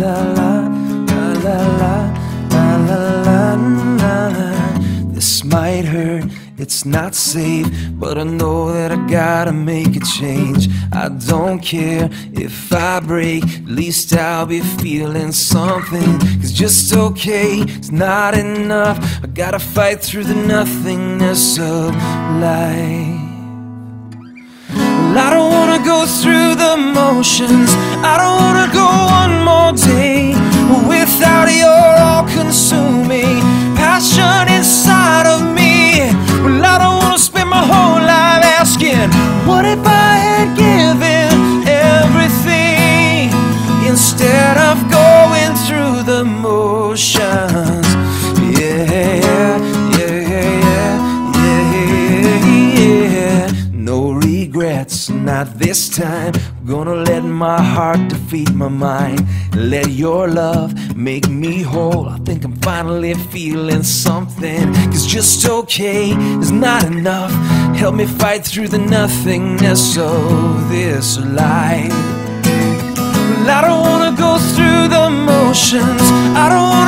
la la, la la la, la la la la la. This might hurt, it's not safe, but I know that I gotta make a change. I don't care if I break, at least I'll be feeling something. It's just okay, it's not enough. I gotta fight through the nothingness of life. I don't wanna go through the motions. I don't what if I not this time. Gonna let my heart defeat my mind. Let your love make me whole. I think I'm finally feeling something. Cause just okay is not enough. Help me fight through the nothingness of this life. Well, I don't wanna go through the motions. I don't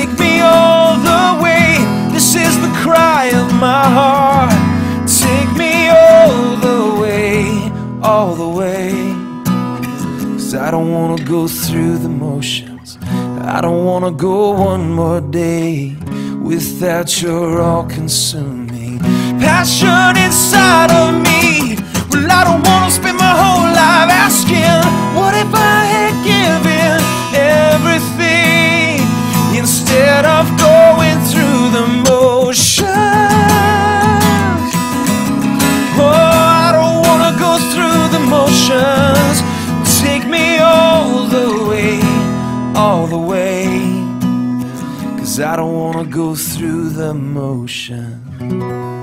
take me all the way. This is the cry of my heart. Take me all the way, all the way. Cause I don't wanna go through the motions. I don't wanna go one more day without your all consuming passion inside of me. All the way. Cause I don't wanna go through the motion.